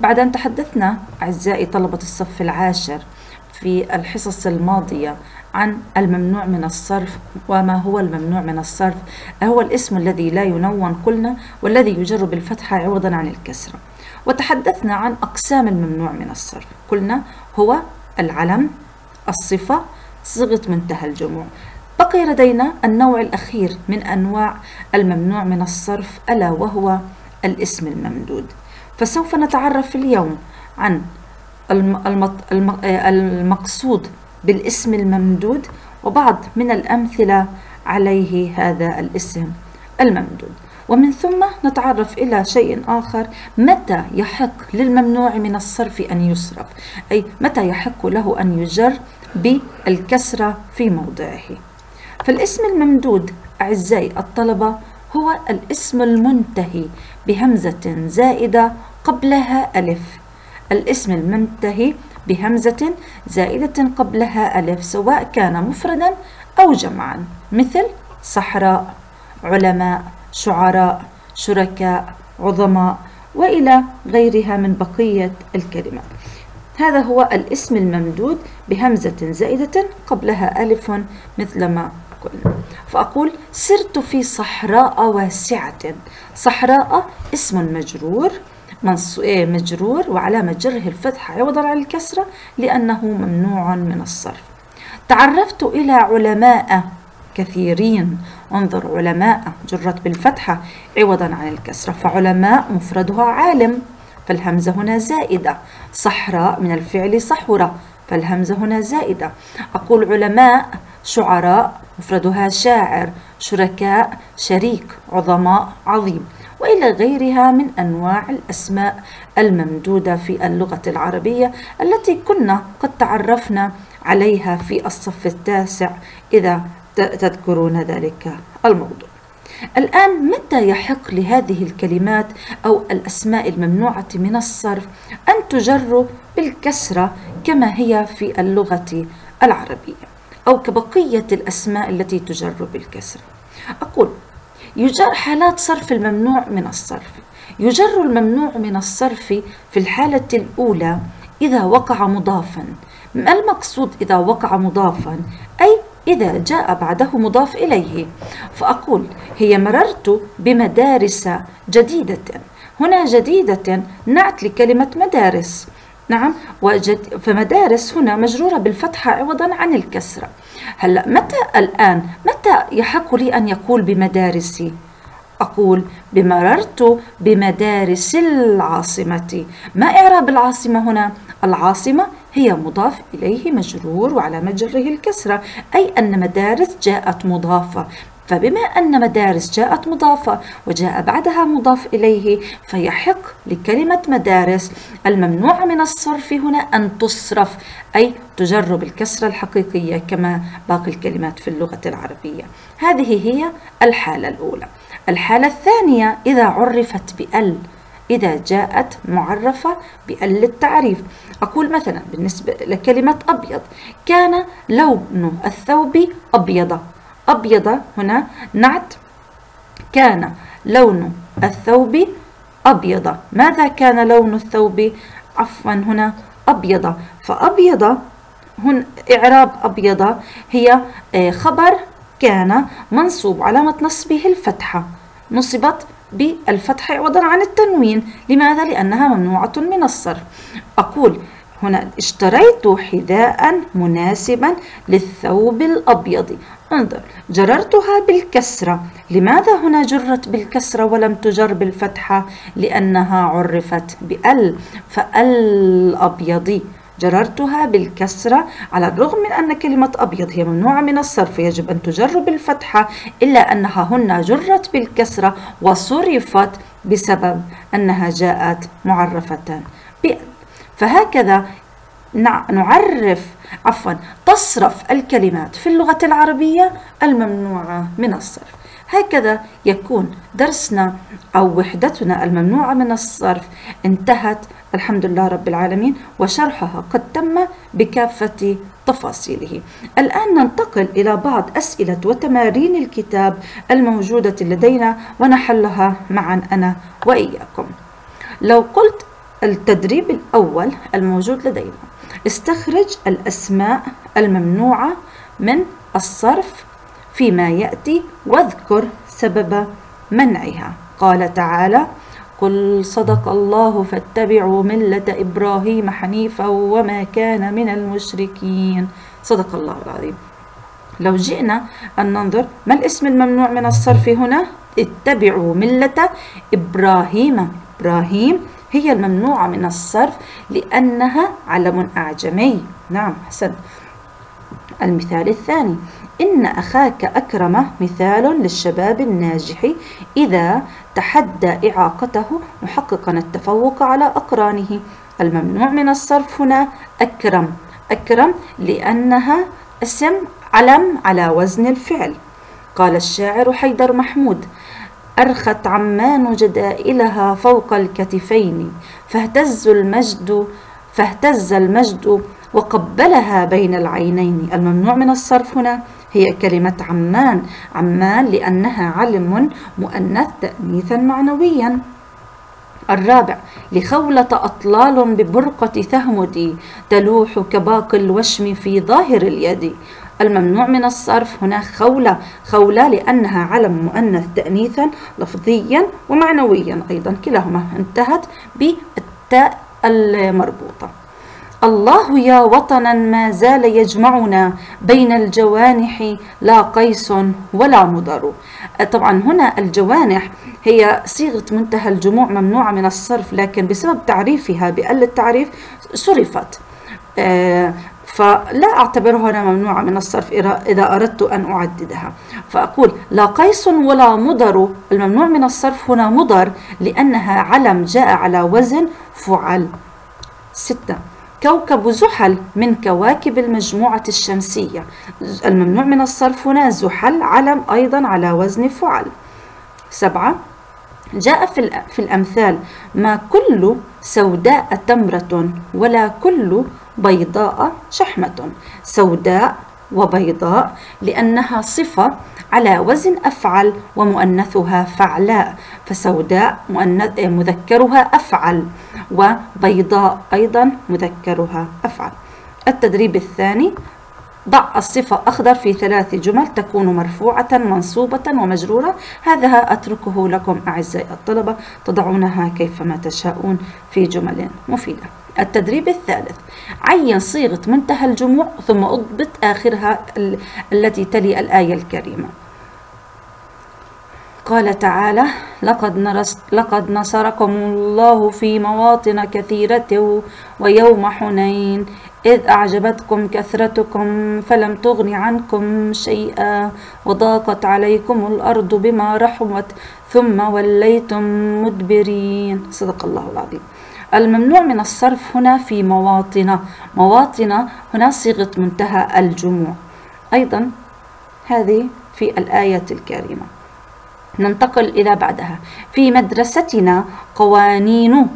بعد أن تحدثنا أعزائي طلبة الصف العاشر في الحصص الماضية عن الممنوع من الصرف وما هو الممنوع من الصرف هو الاسم الذي لا ينون قلنا والذي يجر بالفتحة عوضا عن الكسرة وتحدثنا عن أقسام الممنوع من الصرف. قلنا هو العلم الصفة صيغة منتهى الجموع. بقي لدينا النوع الأخير من أنواع الممنوع من الصرف ألا وهو الاسم الممدود. فسوف نتعرف اليوم عن المقصود بالاسم الممدود وبعض من الأمثلة عليه هذا الاسم الممدود. ومن ثم نتعرف إلى شيء آخر متى يحق للممنوع من الصرف أن يصرف؟ أي متى يحق له أن يجر بالكسرة في موضعه؟ فالاسم الممدود أعزائي الطلبة هو الاسم المنتهي بهمزة زائدة قبلها ألف. الاسم المنتهي بهمزة زائدة قبلها ألف سواء كان مفردا أو جمعا. مثل صحراء علماء شعراء شركاء عظماء وإلى غيرها من بقية الكلمات. هذا هو الاسم الممدود بهمزة زائدة قبلها ألف مثلما قلنا. فأقول سرت في صحراء واسعة. صحراء اسم مجرور مجرور وعلامة جره الفتحة عوضا عن الكسرة لأنه ممنوع من الصرف. تعرفت إلى علماء كثيرين. انظر علماء جرت بالفتحة عوضا عن الكسرة. فعلماء مفردها عالم فالهمزة هنا زائدة. صحراء من الفعل صحرة فالهمزة هنا زائدة. أقول علماء شعراء مفردها شاعر شركاء شريك عظماء عظيم. وإلى غيرها من أنواع الأسماء الممدودة في اللغة العربية التي كنا قد تعرفنا عليها في الصف التاسع إذا تذكرون ذلك الموضوع. الآن متى يحق لهذه الكلمات أو الأسماء الممنوعة من الصرف أن تجر بالكسرة كما هي في اللغة العربية أو كبقية الأسماء التي تجر بالكسرة؟ أقول يجر حالات صرف الممنوع من الصرف. يجر الممنوع من الصرف في الحالة الأولى إذا وقع مضافا. ما المقصود إذا وقع مضافا؟ أي إذا جاء بعده مضاف إليه. فأقول هي مررت بمدارس جديدة. هنا جديدة نعت لكلمة مدارس. نعم. وجد فمدارس هنا مجرورة بالفتحة عوضا عن الكسرة. هلا متى الآن متى يحق لي أن يقول بمدارسي؟ أقول بمررت بمدارس العاصمة. ما إعراب العاصمة هنا؟ العاصمة هي مضاف إليه مجرور وعلى جره الكسرة أي أن مدارس جاءت مضافة. فبما أن مدارس جاءت مضافة وجاء بعدها مضاف إليه فيحق لكلمة مدارس الممنوع من الصرف هنا أن تصرف أي تجر بالكسرة الحقيقية كما باقي الكلمات في اللغة العربية. هذه هي الحالة الأولى. الحالة الثانية إذا عرفت بأل إذا جاءت معرفة بأل التعريف أقول مثلا بالنسبة لكلمة أبيض كان لون الثوب أبيض. أبيض هنا. نعت. كان لون الثوب أبيض. ماذا كان لون الثوب؟ عفوا هنا أبيض. فأبيض هنا إعراب أبيض هي آه، خبر كان منصوب علامة نصبه الفتحة. نصبت بالفتح عوضا عن التنوين. لماذا؟ لأنها ممنوعة من الصرف. أقول هنا اشتريت حذاء مناسبا للثوب الأبيض. انظر. جررتها بالكسرة. لماذا هنا جرت بالكسرة ولم تجر بالفتحة؟ لأنها عرفت بأل فالأبيض جررتها بالكسرة. على الرغم من أن كلمة أبيض هي ممنوعة من الصرف يجب أن تجر بالفتحة إلا أنها هنا جرت بالكسرة وصرفت بسبب أنها جاءت معرفة بأل. فهكذا نعرف عفوا تصرف الكلمات في اللغة العربية الممنوعة من الصرف. هكذا يكون درسنا أو وحدتنا الممنوعة من الصرف. انتهت. الحمد لله رب العالمين. وشرحها قد تم بكافة تفاصيله. الآن ننتقل إلى بعض أسئلة وتمارين الكتاب الموجودة لدينا ونحلها معا أنا وإياكم. لو قلت التدريب الأول الموجود لدينا استخرج الأسماء الممنوعة من الصرف فيما يأتي واذكر سبب منعها. قال تعالى قل صدق الله فاتبعوا ملة إبراهيم حنيفا وما كان من المشركين. صدق الله العظيم. لو جئنا أن ننظر ما الاسم الممنوع من الصرف هنا؟ اتبعوا ملة إبراهيم. إبراهيم هي الممنوعة من الصرف لأنها علم أعجمي. نعم حسن. المثال الثاني. إن أخاك أكرم مثال للشباب الناجح إذا تحدى إعاقته محققا التفوق على أقرانه. الممنوع من الصرف هنا أكرم. أكرم لأنها اسم علم على وزن الفعل. قال الشاعر حيدر محمود أرخت عمان جدائلها فوق الكتفين فاهتز المجد فاهتز المجد وقبلها بين العينين. الممنوع من الصرف هنا هي كلمة عمان. عمان لأنها علم مؤنث تأنيثا معنويا. الرابع لخولة أطلال ببرقة ثهمدي تلوح كباقي الوشم في ظاهر اليد. الممنوع من الصرف. هنا خولة خولة لأنها علم مؤنث تأنيثا لفظيا ومعنويا أيضا. كلاهما انتهت بالتاء المربوطة. الله يا وطنا ما زال يجمعنا بين الجوانح لا قيس ولا مضر. طبعا هنا الجوانح هي صيغة منتهى الجموع ممنوعة من الصرف لكن بسبب تعريفها بأل التعريف صرفت. آه، فلا أعتبرها هنا ممنوعة من الصرف إذا أردت أن أعددها. فأقول لا قيس ولا مضر. الممنوع من الصرف هنا مضر لأنها علم جاء على وزن فعل. ستة. كوكب زحل من كواكب المجموعة الشمسية. الممنوع من الصرف هنا زحل علم أيضا على وزن فعل. سبعة. جاء في, الأمثال ما كل سوداء تمرة ولا كل بيضاء شحمة سوداء وبيضاء لأنها صفة على وزن أفعل ومؤنثها فعلاء فسوداء مذكرها أفعل وبيضاء أيضا مذكرها أفعل. التدريب الثاني ضع الصفة أخضر في ثلاث جمل تكون مرفوعة منصوبة ومجرورة. هذا أتركه لكم أعزائي الطلبة تضعونها كيفما تشاءون في جمل مفيدة. التدريب الثالث. عين صيغة منتهى الجموع ثم أضبط آخرها التي تلي الآية الكريمة. قال تعالى لقد, لقد نصركم الله في مواطن كثيرة ويوم حنين. إذ أعجبتكم كثرتكم فلم تغن عنكم شيئا وضاقت عليكم الأرض بما رحمت ثم وليتم مدبرين. صدق الله العظيم. الممنوع من الصرف هنا في مواطن مواطن هنا صيغة منتهى الجموع. أيضا هذه في الآية الكريمة. ننتقل إلى بعدها. في مدرستنا قوانين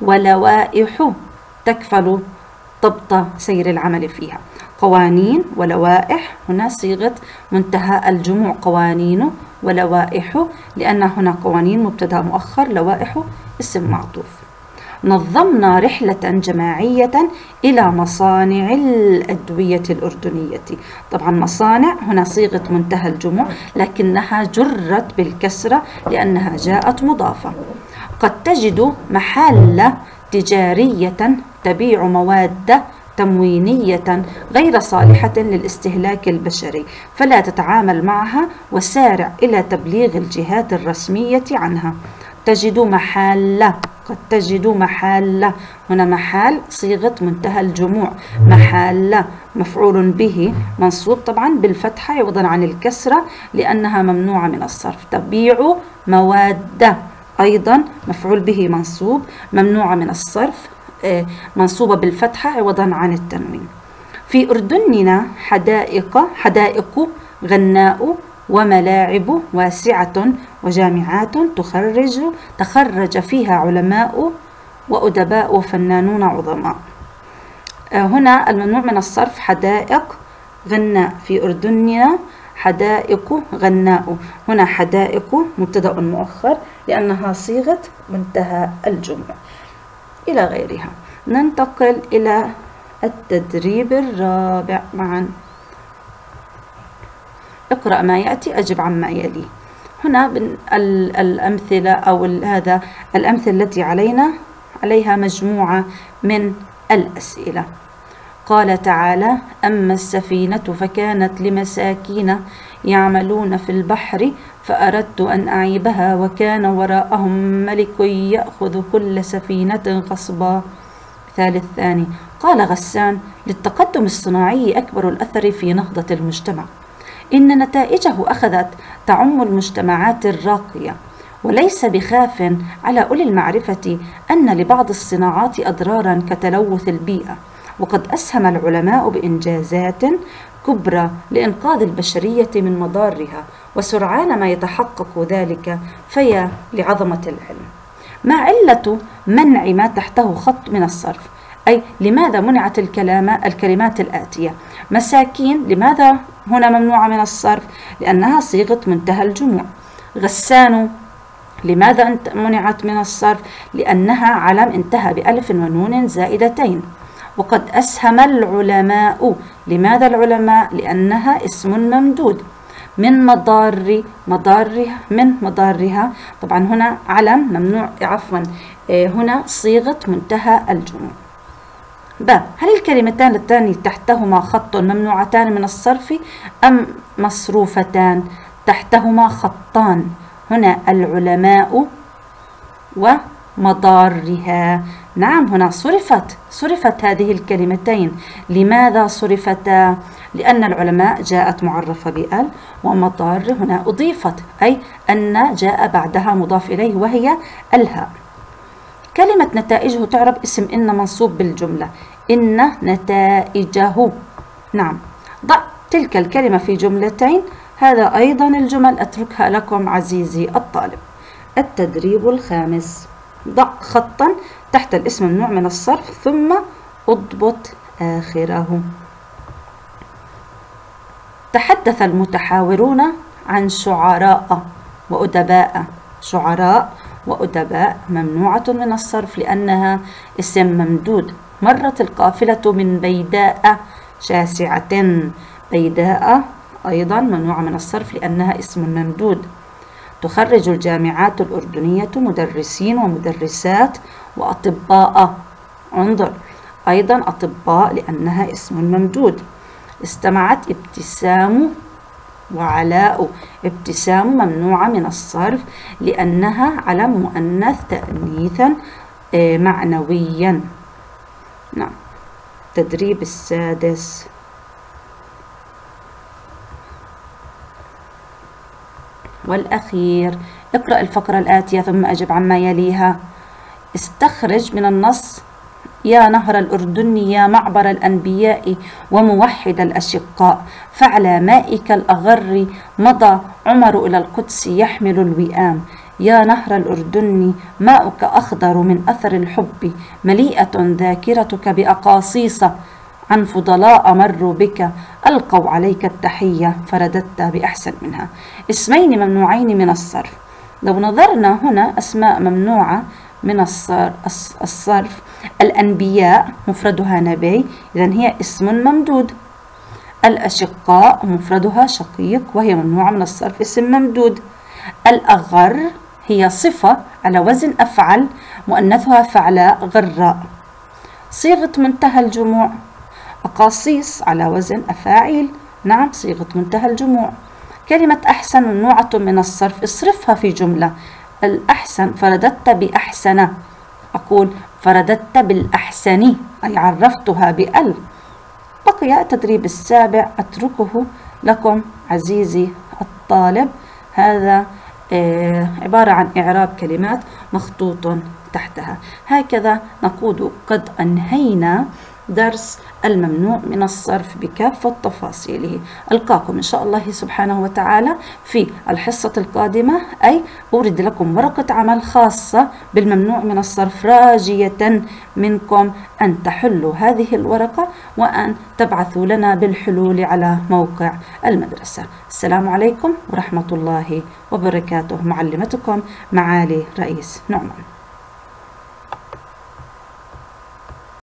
ولوائح تكفل ضبط سير العمل فيها. قوانين ولوائح هنا صيغة منتهى الجموع. قوانين ولوائح لأن هنا قوانين مبتدأ مؤخر لوائح اسم معطوف. نظمنا رحلة جماعية إلى مصانع الأدوية الأردنية. طبعا مصانع هنا صيغة منتهى الجموع لكنها جرت بالكسرة لأنها جاءت مضافة. قد تجد محل تجارية تبيع مواد تموينية غير صالحة للاستهلاك البشري فلا تتعامل معها وسارع إلى تبليغ الجهات الرسمية عنها. تجد محل قد تجد محل هنا محل صيغة منتهى الجموع. محل مفعول به منصوب طبعا بالفتحة عوضا عن الكسرة لأنها ممنوعة من الصرف. تبيع مواد أيضا مفعول به منصوب ممنوعة من الصرف آه، منصوبة بالفتحة عوضا عن التنوين. في أردننا حدائق حدائق غناء وملاعب واسعة وجامعات تخرج تخرج فيها علماء وأدباء وفنانون عظماء. آه، هنا الممنوع من الصرف حدائق غناء. في أردننا حدائق غناء. هنا حدائق مبتدأ مؤخر لأنها صيغة منتهى الجمع إلى غيرها. ننتقل إلى التدريب الرابع معا. اقرأ ما يأتي أجب عما يلي. هنا الأمثلة أو هذا الأمثلة التي علينا عليها مجموعة من الأسئلة. قال تعالى أما السفينة فكانت لمساكين يعملون في البحر فأردت أن أعيبها وكان وراءهم ملك يأخذ كل سفينة غصبا. مثال الثاني قال غسان للتقدم الصناعي أكبر الأثر في نهضة المجتمع. إن نتائجه أخذت تعم المجتمعات الراقية. وليس بخاف على أولي المعرفة أن لبعض الصناعات أضرارا كتلوث البيئة. وقد أسهم العلماء بإنجازات كبرى لإنقاذ البشرية من مضارها وسرعان ما يتحقق ذلك فيا لعظمة العلم. ما علة منع ما تحته خط من الصرف؟ أي لماذا منعت الكلام الكلمات الآتية؟ مساكين لماذا هنا ممنوعة من الصرف لأنها صيغة منتهى الجموع. غسان لماذا منعت من الصرف؟ لأنها علم انتهى بألف ونون زائدتين. وقد أسهم العلماء. لماذا العلماء؟ لأنها اسم ممدود. من مضار مضارها من مضارها. طبعا هنا علم ممنوع عفوا. آه، هنا صيغة منتهى الجموع. ب هل الكلمتان اللتان تحتهما خط ممنوعتان من الصرف أم مصروفتان؟ تحتهما خطان. هنا العلماء ومضارها. نعم هنا صرفت صرفت هذه الكلمتين. لماذا صرفتا؟ لأن العلماء جاءت معرفة بأل ومضار هنا أضيفت أي أن جاء بعدها مضاف إليه وهي الهاء. كلمة نتائجه تعرب اسم إن منصوب بالجملة. إن نتائجه. نعم. ضع تلك الكلمة في جملتين. هذا أيضا الجمل. أتركها لكم عزيزي الطالب. التدريب الخامس. ضع خطا تحت الاسم ممنوع من الصرف ثم أضبط آخره. تحدث المتحاورون عن شعراء وأدباء. شعراء وأدباء ممنوعة من الصرف لأنها اسم ممدود. مرت القافلة من بيداء شاسعة. بيداء أيضا ممنوعة من الصرف لأنها اسم ممدود. تخرج الجامعات الأردنية مدرسين ومدرسات وأطباء. انظر. أيضا أطباء لأنها اسم ممدود. استمعت ابتسام وعلاء. ابتسام ممنوعة من الصرف لأنها علم مؤنث تأنيثا آه، معنويا. نعم. التدريب السادس. والأخير اقرأ الفقرة الآتية ثم أجب عما يليها. استخرج من النص. يا نهر الأردن يا معبر الأنبياء وموحد الأشقاء فعلى مائك الأغر مضى عمر إلى القدس يحمل الوئام. يا نهر الأردن ماؤك أخضر من أثر الحب مليئة ذاكرتك بأقاصيص. عن فضلاء مروا بك ألقوا عليك التحية فرددت بأحسن منها. اسمين ممنوعين من الصرف. لو نظرنا هنا أسماء ممنوعة من الصرف. الأنبياء مفردها نبي إذا هي اسم ممدود. الأشقاء مفردها شقيق وهي ممنوعة من الصرف اسم ممدود. الأغر هي صفة على وزن أفعل مؤنثها فعلاء غراء صيغة منتهى الجموع. أقاصيص على وزن أفاعيل. نعم صيغة منتهى الجموع. كلمة أحسن ممنوعة من الصرف اصرفها في جملة. الأحسن فرددت بأحسن. أقول فرددت بالأحسن أي عرفتها بأل. بقي التدريب السابع أتركه لكم عزيزي الطالب. هذا آه، عبارة عن إعراب كلمات مخطوط تحتها. هكذا نقول قد أنهينا درس الممنوع من الصرف بكافة تفاصيله ألقاكم إن شاء الله سبحانه وتعالى في الحصة القادمة. أي أورد لكم ورقة عمل خاصة بالممنوع من الصرف راجية منكم أن تحلوا هذه الورقة وأن تبعثوا لنا بالحلول على موقع المدرسة. السلام عليكم ورحمة الله وبركاته. معلمتكم معالي رئيس نعمان.